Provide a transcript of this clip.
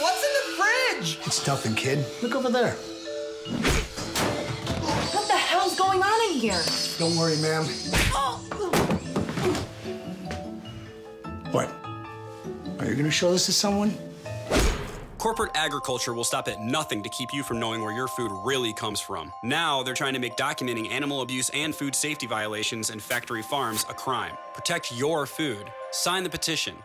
What's in the fridge? It's nothing, kid. Look over there. What the hell's going on in here? Don't worry, ma'am. What? Are you gonna show this to someone? Corporate agriculture will stop at nothing to keep you from knowing where your food really comes from. Now, they're trying to make documenting animal abuse and food safety violations in factory farms a crime. Protect your food. Sign the petition.